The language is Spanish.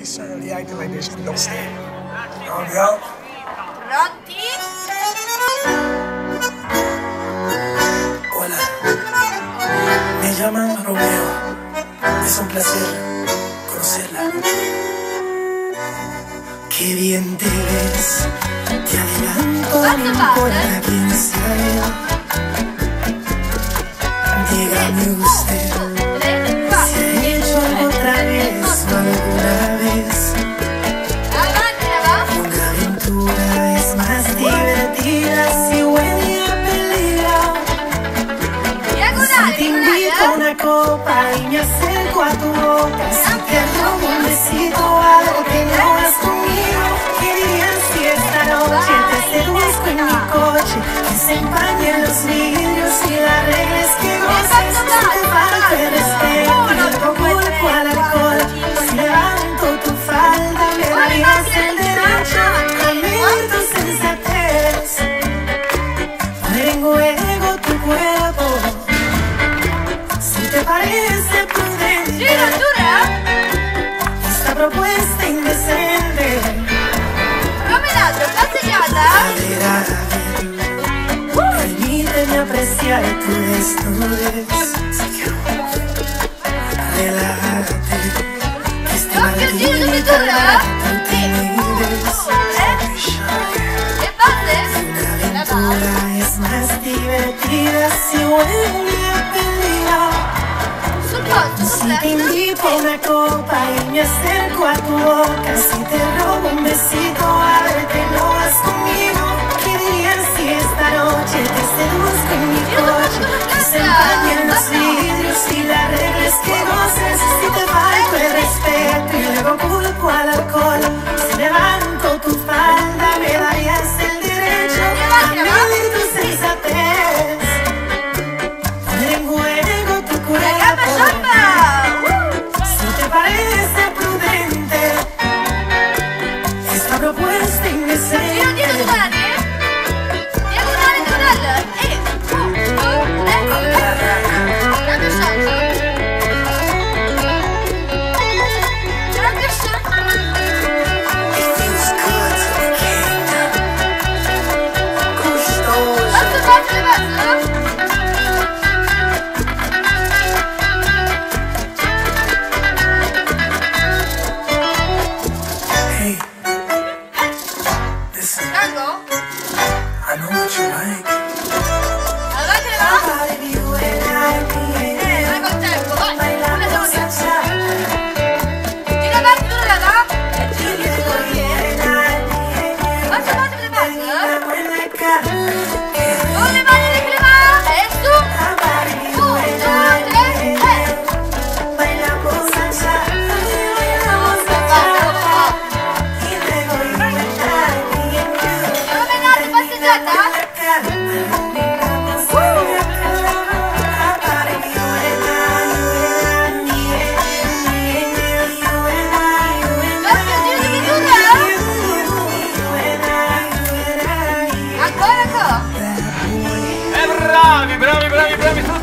They certainly acting like they should don't stand. Hola, me llaman Romeo. Es un placer conocerla. Qué bien te ves, te adelanto, quién sea él. Dígame usted copa y me acerco a tu boca. Si te robo un besito algo que no has conmigo ¿Qué dirías si esta noche te seduzco en mi coche? Que se empañen los vidrios apreciar tu. Relájate, que este rato Sì. timides. Eh? Una La base. aventura es más divertida si huele a peligro. Sul posto, Si te invito una copa y me acerco a tu boca Si te robo un besito en mi coche? Que se empañen los vidrios y la regla es que goces Si te falto el respeto y luego culpo al alcohol Si levanto tu falda me darías el derecho A medir tu sensatez Poner en juego tu cuerpo si te parece prudente esta propuesta indecente, bravi, bravi, bravi, bravi!